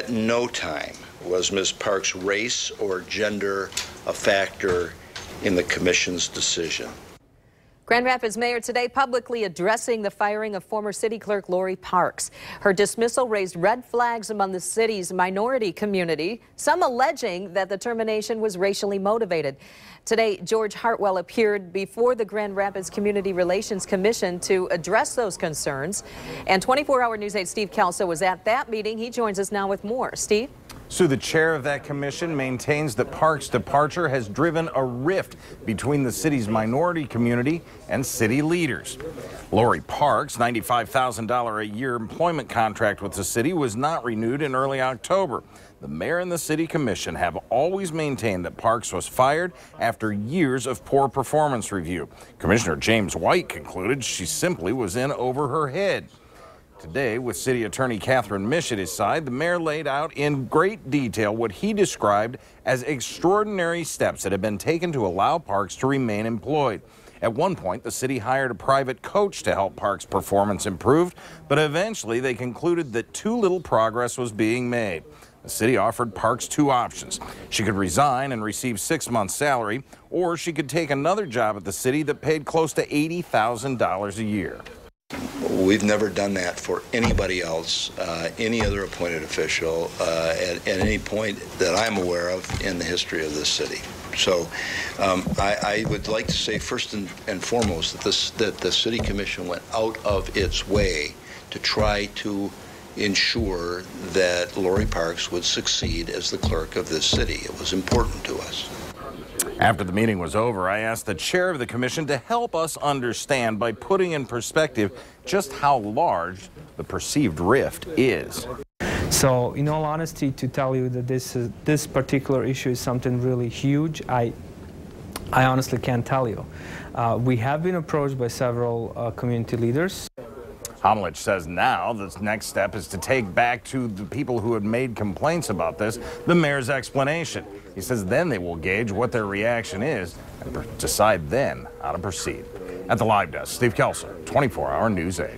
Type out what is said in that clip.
At no time was Ms. Park's race or gender a factor in the commission's decision. Grand Rapids Mayor today publicly addressing the firing of former city clerk Lauri Parks. Her dismissal raised red flags among the city's minority community, some alleging that the termination was racially motivated. Today, George Heartwell appeared before the Grand Rapids Community Relations Commission to address those concerns. And 24-hour News 8 Steve Kelso was at that meeting. He joins us now with more. Steve? Sue, the chair of that commission maintains that Park's departure has driven a rift between the city's minority community and city leaders. Lauri Parks' $95,000 a year employment contract with the city was not renewed in early October. The mayor and the city commission have always maintained that Parks was fired after years of poor performance review. Commissioner James White concluded she simply was in over her head. Today, with City Attorney Catherine Mish at his side, the mayor laid out in great detail what he described as extraordinary steps that have been taken to allow Parks to remain employed. At one point, the city hired a private coach to help Parks' performance improve, but eventually they concluded that too little progress was being made. The city offered Parks two options. She could resign and receive six months' salary, or she could take another job at the city that paid close to $80,000 a year. We've never done that for anybody else, uh, any other appointed official, uh, at, at, any point that I'm aware of in the history of this city. So um, I, I, would like to say first and, and foremost that, this, that the City Commission went out of its way to try to ensure that Lauri Parks would succeed as the clerk of this city. It was important to us. After the meeting was over, I asked the chair of the commission to help us understand by putting in perspective just how large the perceived rift is. So, in all honesty, to tell you that this is, this particular issue is something really huge, I I honestly can't tell you. Uh, we have been approached by several uh, community leaders. Homelich says now the next step is to take back to the people who had made complaints about this the mayor's explanation. He says then they will gauge what their reaction is and decide then how to proceed. At the live desk, Steve Kelso, 24 Hour News 8.